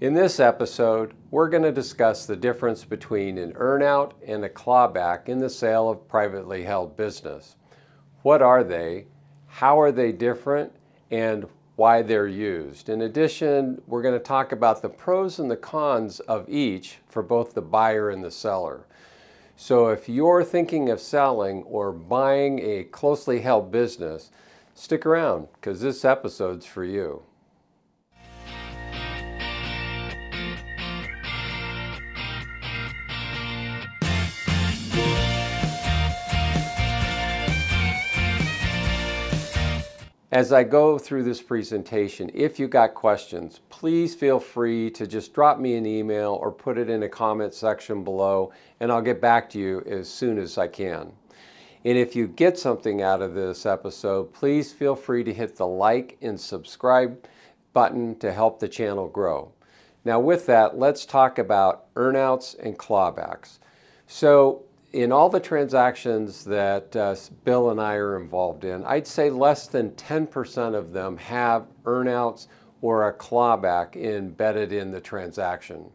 In this episode, we're going to discuss the difference between an earnout and a clawback in the sale of privately held business. What are they? How are they different? And why they're used. In addition, we're going to talk about the pros and the cons of each for both the buyer and the seller. So if you're thinking of selling or buying a closely held business, stick around because this episode's for you. As I go through this presentation, if you got questions, please feel free to just drop me an email or put it in a comment section below and I'll get back to you as soon as I can. And if you get something out of this episode, please feel free to hit the like and subscribe button to help the channel grow. Now with that, let's talk about earnouts and clawbacks. So in all the transactions that uh, Bill and I are involved in, I'd say less than 10% of them have earnouts or a clawback embedded in the transaction.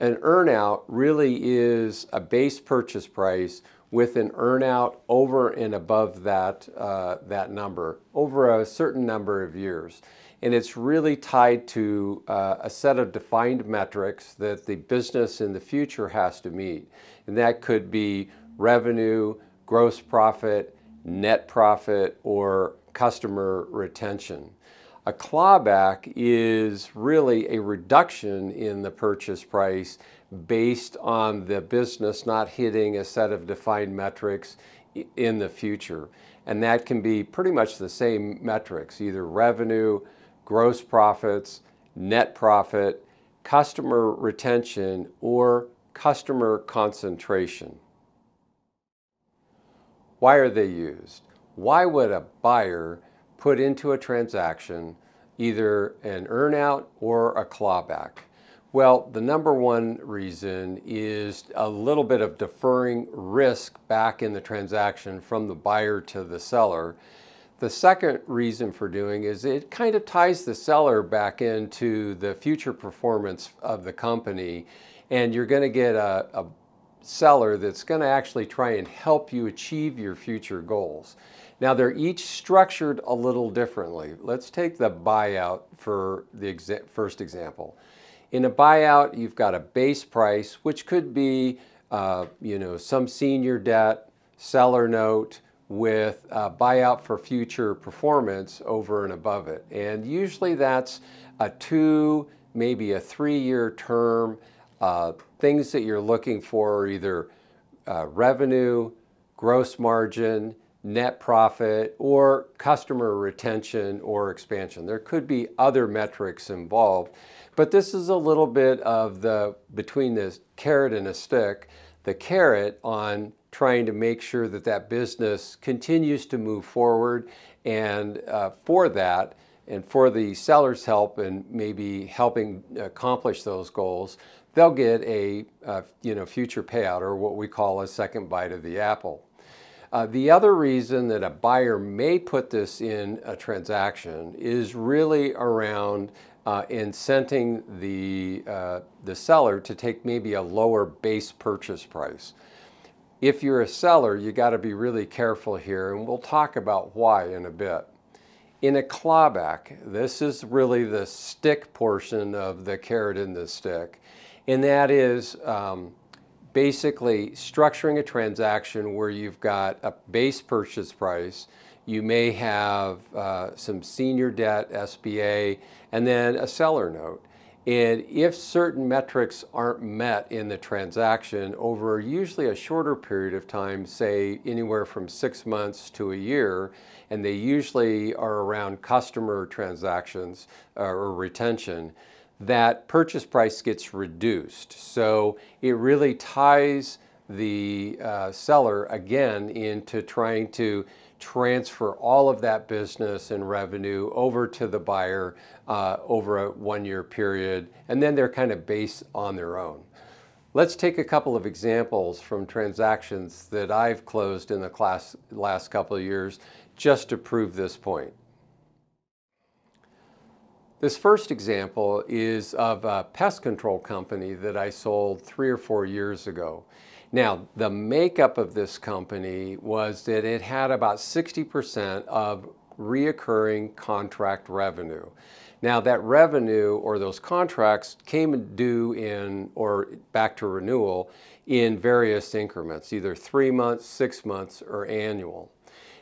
An earnout really is a base purchase price with an earnout over and above that, uh, that number over a certain number of years. And it's really tied to uh, a set of defined metrics that the business in the future has to meet. And that could be revenue, gross profit, net profit, or customer retention. A clawback is really a reduction in the purchase price based on the business not hitting a set of defined metrics in the future. And that can be pretty much the same metrics, either revenue, gross profits, net profit, customer retention, or customer concentration. Why are they used? Why would a buyer put into a transaction either an earnout or a clawback? Well, the number one reason is a little bit of deferring risk back in the transaction from the buyer to the seller. The second reason for doing is it kind of ties the seller back into the future performance of the company and you're going to get a, a seller that's going to actually try and help you achieve your future goals. Now they're each structured a little differently. Let's take the buyout for the exa first example. In a buyout, you've got a base price, which could be, uh, you know, some senior debt, seller note with a buyout for future performance over and above it. And usually that's a two, maybe a three-year term. Uh, things that you're looking for are either uh, revenue, gross margin, net profit, or customer retention or expansion. There could be other metrics involved. But this is a little bit of the between the carrot and a stick, the carrot on trying to make sure that that business continues to move forward. And uh, for that, and for the seller's help and maybe helping accomplish those goals, they'll get a uh, you know future payout or what we call a second bite of the apple. Uh, the other reason that a buyer may put this in a transaction is really around uh, incenting the, uh, the seller to take maybe a lower base purchase price. If you're a seller, you got to be really careful here, and we'll talk about why in a bit. In a clawback, this is really the stick portion of the carrot in the stick, and that is um, basically structuring a transaction where you've got a base purchase price, you may have uh, some senior debt, SBA, and then a seller note. And if certain metrics aren't met in the transaction over usually a shorter period of time, say anywhere from six months to a year, and they usually are around customer transactions uh, or retention, that purchase price gets reduced. So it really ties the uh, seller again into trying to transfer all of that business and revenue over to the buyer uh, over a one year period, and then they're kind of based on their own. Let's take a couple of examples from transactions that I've closed in the class, last couple of years just to prove this point. This first example is of a pest control company that I sold three or four years ago. Now, the makeup of this company was that it had about 60% of reoccurring contract revenue. Now that revenue or those contracts came due in or back to renewal in various increments, either three months, six months, or annual.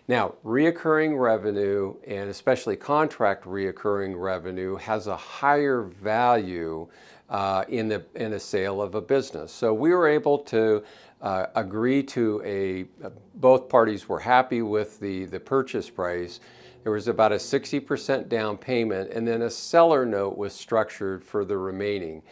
Now, reoccurring revenue, and especially contract reoccurring revenue, has a higher value uh, in, the, in a sale of a business. So we were able to uh, agree to a, both parties were happy with the, the purchase price. There was about a 60% down payment, and then a seller note was structured for the remaining.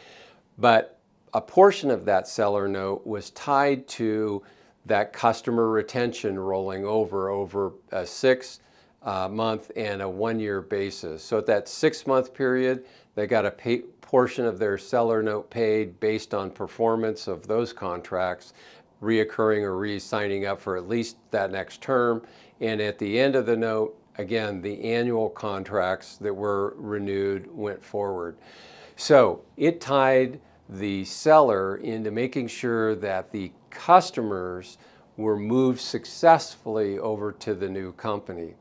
But a portion of that seller note was tied to that customer retention rolling over over a six uh, month and a one year basis. So at that six month period, they got a pay, portion of their seller note paid based on performance of those contracts, reoccurring or re-signing up for at least that next term. And at the end of the note, again, the annual contracts that were renewed went forward. So it tied the seller into making sure that the customers were moved successfully over to the new company.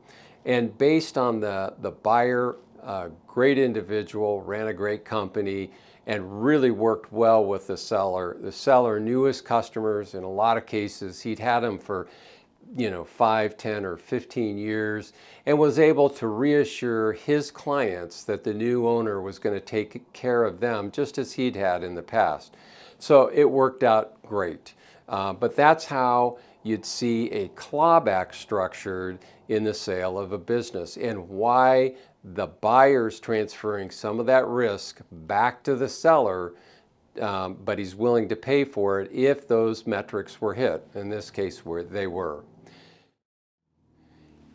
And based on the, the buyer, uh, great individual, ran a great company, and really worked well with the seller. The seller knew his customers. In a lot of cases, he'd had them for you know, 5, 10, or 15 years and was able to reassure his clients that the new owner was going to take care of them just as he'd had in the past. So it worked out great. Uh, but that's how you'd see a clawback structured in the sale of a business and why the buyer's transferring some of that risk back to the seller um, but he's willing to pay for it if those metrics were hit. In this case, where they were.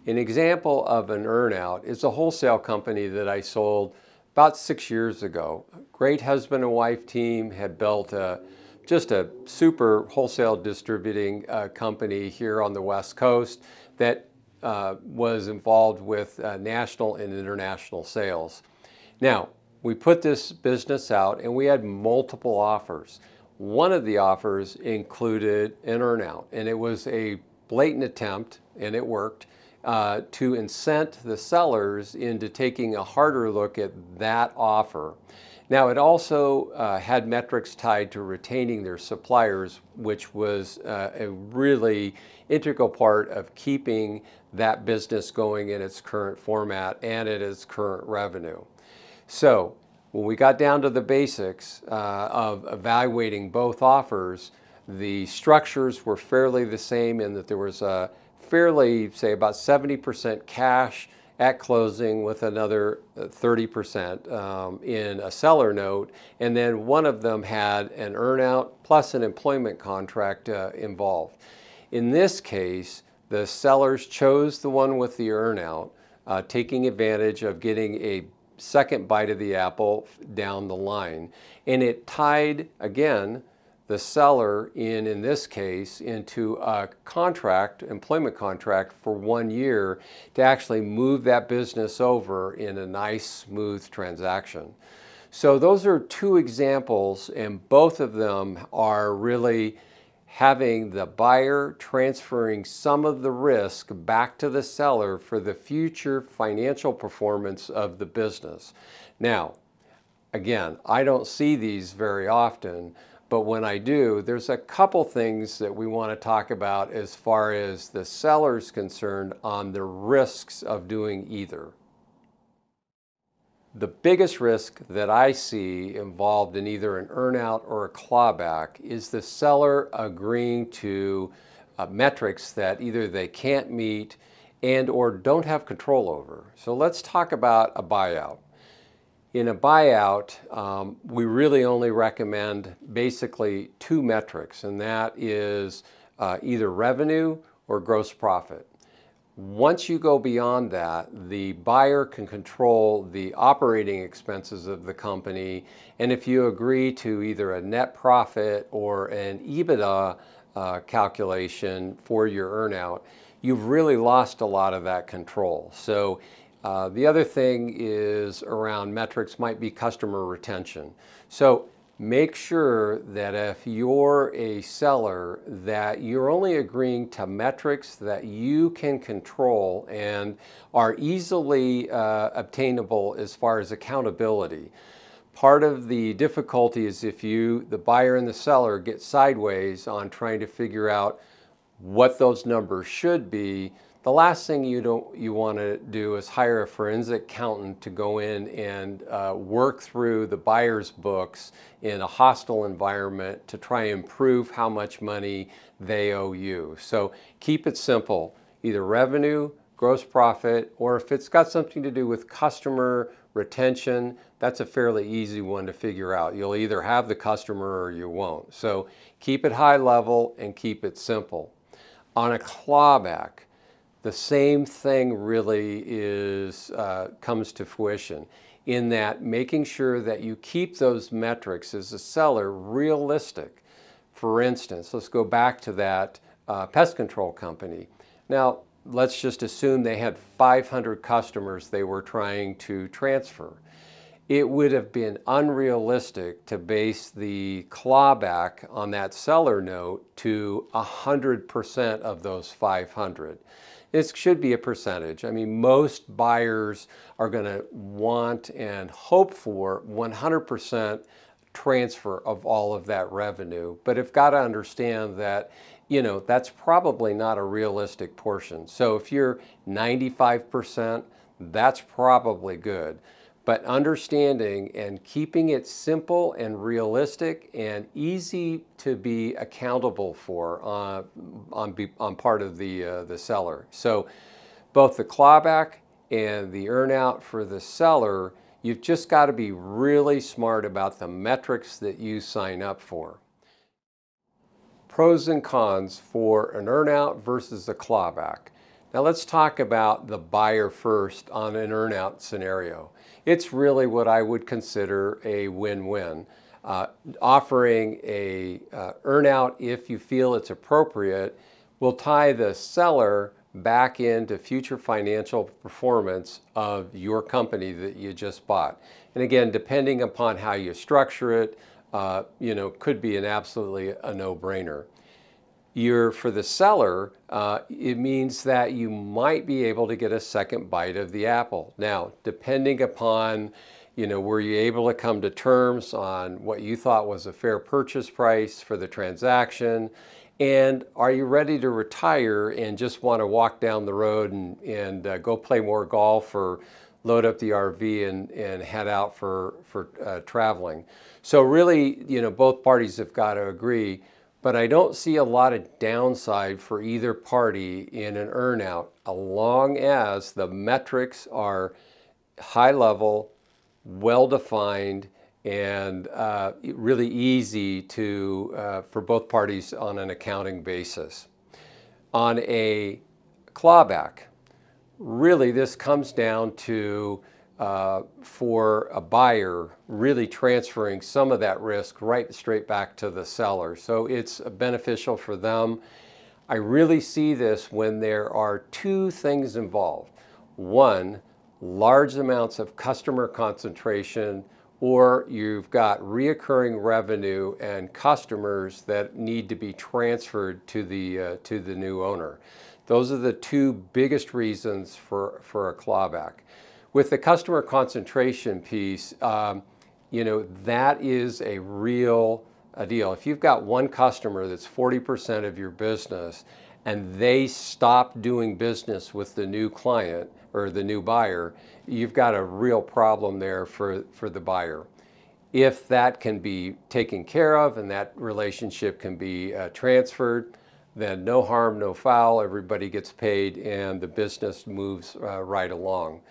An example of an earnout is a wholesale company that I sold about six years ago. Great husband and wife team had built a, just a super wholesale distributing uh, company here on the West Coast that uh, was involved with uh, national and international sales. Now, we put this business out and we had multiple offers. One of the offers included an earnout and it was a blatant attempt and it worked uh, to incent the sellers into taking a harder look at that offer. Now, it also uh, had metrics tied to retaining their suppliers, which was uh, a really integral part of keeping that business going in its current format and at its current revenue. So, when we got down to the basics uh, of evaluating both offers, the structures were fairly the same in that there was a fairly, say, about 70% cash at closing with another 30% um, in a seller note. And then one of them had an earnout plus an employment contract uh, involved. In this case, the sellers chose the one with the earnout, uh, taking advantage of getting a second bite of the apple down the line. And it tied, again, the seller in, in this case, into a contract, employment contract for one year to actually move that business over in a nice, smooth transaction. So those are two examples and both of them are really having the buyer transferring some of the risk back to the seller for the future financial performance of the business. Now, again, I don't see these very often, but when I do, there's a couple things that we want to talk about as far as the seller's concerned on the risks of doing either. The biggest risk that I see involved in either an earnout or a clawback is the seller agreeing to uh, metrics that either they can't meet and or don't have control over. So let's talk about a buyout. In a buyout, um, we really only recommend basically two metrics, and that is uh, either revenue or gross profit. Once you go beyond that, the buyer can control the operating expenses of the company, and if you agree to either a net profit or an EBITDA uh, calculation for your earnout, you've really lost a lot of that control. So Uh, the other thing is around metrics might be customer retention. So make sure that if you're a seller that you're only agreeing to metrics that you can control and are easily uh, obtainable as far as accountability. Part of the difficulty is if you, the buyer and the seller, get sideways on trying to figure out what those numbers should be, the last thing you don't you want to do is hire a forensic accountant to go in and uh, work through the buyer's books in a hostile environment to try and prove how much money they owe you. So keep it simple, either revenue, gross profit, or if it's got something to do with customer retention, that's a fairly easy one to figure out. You'll either have the customer or you won't. So keep it high level and keep it simple. On a clawback, the same thing really is uh, comes to fruition in that making sure that you keep those metrics as a seller realistic. For instance, let's go back to that uh, pest control company. Now, let's just assume they had 500 customers they were trying to transfer. It would have been unrealistic to base the clawback on that seller note to 100% of those 500. It should be a percentage. I mean, most buyers are going to want and hope for 100% transfer of all of that revenue, but have got to understand that, you know, that's probably not a realistic portion. So if you're 95%, that's probably good but understanding and keeping it simple and realistic and easy to be accountable for uh, on, on part of the, uh, the seller. So both the clawback and the earnout for the seller, you've just got to be really smart about the metrics that you sign up for. Pros and cons for an earnout versus a clawback. Now let's talk about the buyer first on an earnout scenario. It's really what I would consider a win-win. Uh, offering a uh, earnout if you feel it's appropriate will tie the seller back into future financial performance of your company that you just bought. And again, depending upon how you structure it, uh, you know, could be an absolutely a no-brainer you're for the seller, uh, it means that you might be able to get a second bite of the apple. Now, depending upon, you know, were you able to come to terms on what you thought was a fair purchase price for the transaction? And are you ready to retire and just want to walk down the road and, and uh, go play more golf or load up the RV and, and head out for, for uh, traveling? So really, you know, both parties have got to agree but I don't see a lot of downside for either party in an earnout, as long as the metrics are high level, well defined, and uh, really easy to uh, for both parties on an accounting basis. On a clawback, really this comes down to uh, for a buyer really transferring some of that risk right straight back to the seller. So it's beneficial for them. I really see this when there are two things involved. One, large amounts of customer concentration or you've got reoccurring revenue and customers that need to be transferred to the, uh, to the new owner. Those are the two biggest reasons for, for a clawback. With the customer concentration piece, um, you know, that is a real a deal. If you've got one customer that's 40% of your business and they stop doing business with the new client or the new buyer, you've got a real problem there for, for the buyer. If that can be taken care of and that relationship can be uh, transferred, then no harm, no foul, everybody gets paid and the business moves uh, right along.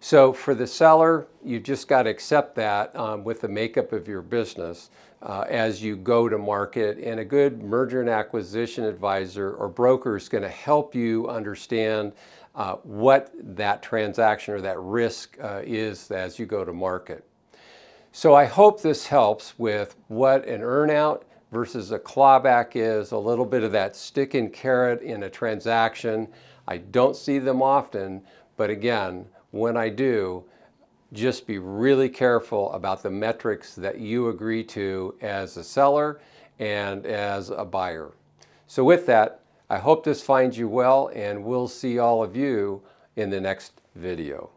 So for the seller, you've just got to accept that um, with the makeup of your business uh, as you go to market. And a good merger and acquisition advisor or broker is going to help you understand uh, what that transaction or that risk uh, is as you go to market. So I hope this helps with what an earnout versus a clawback is, a little bit of that stick and carrot in a transaction. I don't see them often, but again, when I do, just be really careful about the metrics that you agree to as a seller and as a buyer. So with that, I hope this finds you well and we'll see all of you in the next video.